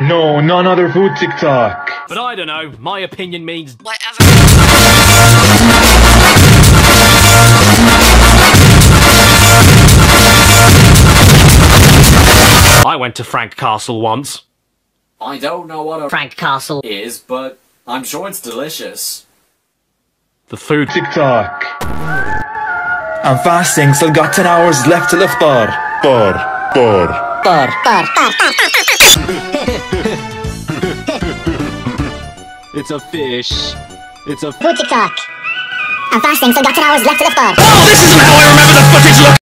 No, none other food TikTok. But I don't know, my opinion means Whatever. I went to Frank Castle once. I don't know what a Frank Castle. is, but I'm sure it's delicious. The food TikTok. I'm fasting, still got 10 hours left till iftar. Bar, bar. Bar, bar, bar. It's a fish. It's a Food TikTok. I'm fasting, so got 10 hours left to iftar. Oh, this isn't how I remember the footage look!